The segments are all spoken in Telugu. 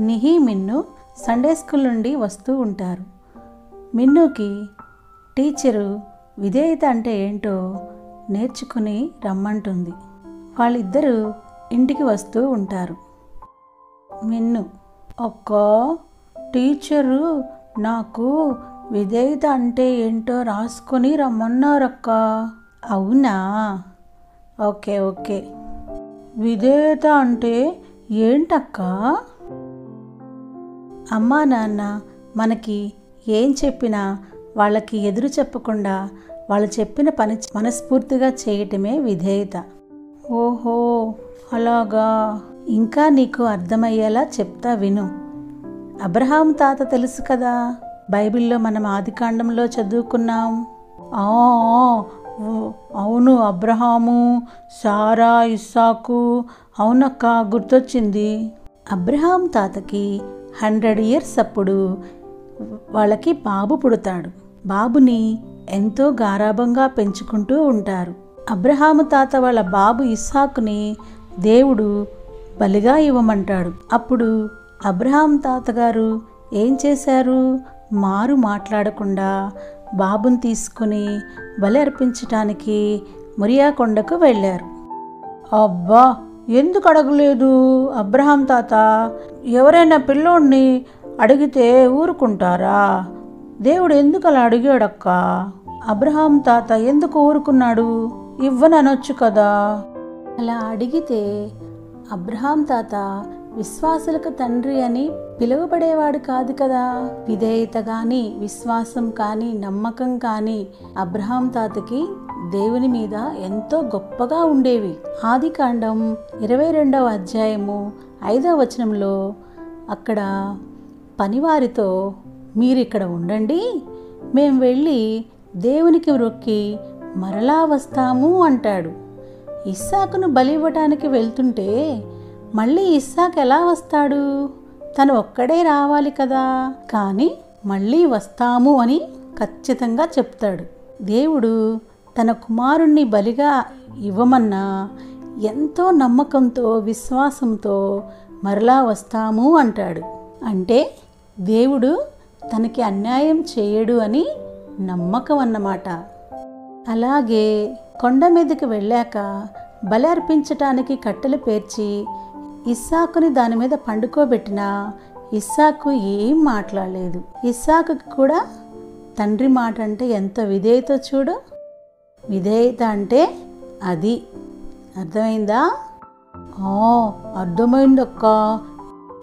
నిహి మిన్ను సండే స్కూల్ నుండి వస్తూ ఉంటారు. మిన్నుకి టీచరు విధేయత అంటే ఏంటో నేర్చుకుని రమ్మంటుంది. వాళ్ళిద్దరూ ఇంటికి వస్తూ ఉంటారు. మిన్ను ఒక్క టీచరు నాకు విధేయత అంటే ఏంటో రాసుకొని రమ్మన్నారక్క. అవునా? Okay okay. విధేయత అంటే ఏంటక్క? అమ్మా నాన్న మనకి ఏం చెప్పినా వాళ్ళకి ఎదురు చెప్పకుండా వాళ్ళు చెప్పిన పని మనస్ఫూర్తిగా చేయటమే విధేయత. ఓహో అలాగా. ఇంకా నీకు అర్థమయ్యేలా చెప్తా విను. అబ్రహాం తాత తెలుసు కదా? బైబిల్లో మనం ఆదికాండంలో చదువుకున్నాం. ఆ, అవును అబ్రహాము సారా ఇస్సాకు. అవునక్క గుర్తొచ్చింది. అబ్రహాం తాతకి హండ్రెడ్ ఇయర్స్ అప్పుడు వాళ్ళకి బాబు పుడతాడు. బాబుని ఎంతో గారాభంగా పెంచుకుంటూ ఉంటారు. అబ్రహాము తాత వాళ్ళ బాబు ఇస్సాకుని దేవుడు బలిగా ఇవ్వమంటాడు. అప్పుడు అబ్రహాం తాతగారు ఏం చేశారు? మారు మాట్లాడకుండా బాబుని తీసుకుని బలి అర్పించటానికి మురియా కొండకు వెళ్ళారు. అబ్బా ఎందుకు అడగలేదు? అబ్రహాం తాత ఎవరైనా పిల్లోడిని అడిగితే ఊరుకుంటారా? దేవుడు ఎందుకు అలా అడిగాడక్క? అబ్రహాం తాత ఎందుకు ఊరుకున్నాడు? ఇవ్వననొచ్చు కదా? అలా అడిగితే అబ్రహాం తాత విశ్వాసులకు తండ్రి అని పిలువబడేవాడు కాదు కదా. విధేయత కానీ విశ్వాసం కానీ నమ్మకం కానీ అబ్రహాం తాతకి దేవుని మీద ఎంతో గొప్పగా ఉండేవి. ఆది కాండం ఇరవై రెండవ అధ్యాయము ఐదవ వచనంలో అక్కడ పనివారితో మీరు ఇక్కడ ఉండండి మేము వెళ్ళి దేవునికి రొక్కి మరలా వస్తాము అంటాడు. ఇస్సాకును బలి ఇవ్వటానికి వెళ్తుంటే మళ్ళీ ఇస్సాక్ ఎలా వస్తాడు? తను ఒక్కడే రావాలి కదా. కానీ మళ్ళీ వస్తాము అని ఖచ్చితంగా చెప్తాడు. దేవుడు తన కుమారుణ్ణి బలిగా ఇవ్వమన్నా ఎంతో నమ్మకంతో విశ్వాసంతో మరలా వస్తాము అంటాడు. అంటే దేవుడు తనకి అన్యాయం చేయడు అని నమ్మకం అన్నమాట. అలాగే కొండ మీదకి వెళ్ళాక బలి అర్పించటానికి కట్టెలు పేర్చి ఇస్సాకుని దాని మీద పండుకోబెట్టిన ఇస్సాకు ఏం మాట్లాడలేదు. ఇస్సాకు కూడా తండ్రి మాట అంటే ఎంత విధేయత చూడు? విధేయత అంటే అది. అర్థమైందా? ఆ, అర్థమైందక్క.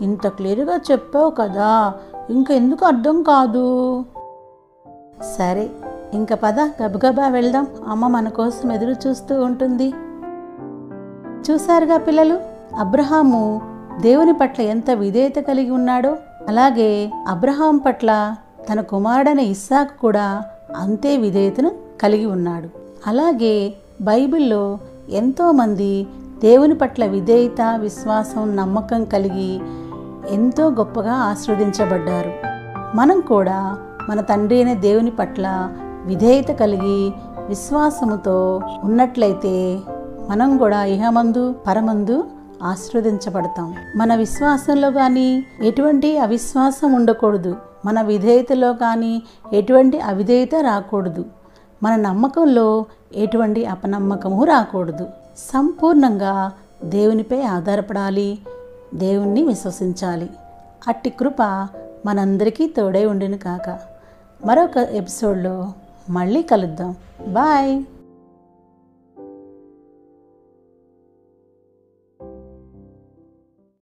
ఇంత క్లియర్గా చెప్పావు కదా ఇంకెందుకు అర్థం కాదు? సరే ఇంక పద గబగబా వెళ్దాం. అమ్మ మన కోసం ఎదురు చూస్తూ ఉంటుంది. చూశారుగా పిల్లలు? అబ్రహాము దేవుని పట్ల ఎంత విధేయత కలిగి ఉన్నాడో అలాగే అబ్రహాం పట్ల తన కుమారుడైన ఇస్సాకు కూడా అంతే విధేయతను కలిగి ఉన్నాడు. అలాగే బైబిల్లో ఎంతోమంది దేవుని పట్ల విధేయత విశ్వాసం నమ్మకం కలిగి ఎంతో గొప్పగా ఆస్వాదించబడ్డారు. మనం కూడా మన తండ్రి అయిన దేవుని పట్ల విధేయత కలిగి విశ్వాసముతో ఉన్నట్లయితే మనం కూడా ఇహమందు పరమందు ఆశీర్వదించబడతాం. మన విశ్వాసంలో కానీ ఎటువంటి అవిశ్వాసం ఉండకూడదు. మన విధేయతలో కానీ ఎటువంటి అవిధేయత రాకూడదు. మన నమ్మకంలో ఎటువంటి అపనమ్మకము రాకూడదు. సంపూర్ణంగా దేవునిపై ఆధారపడాలి. దేవుణ్ణి విశ్వసించాలి. అట్టి కృప మనందరికీ తోడై ఉండిన కాక. మరొక ఎపిసోడ్లో మళ్ళీ కలుద్దాం. బాయ్!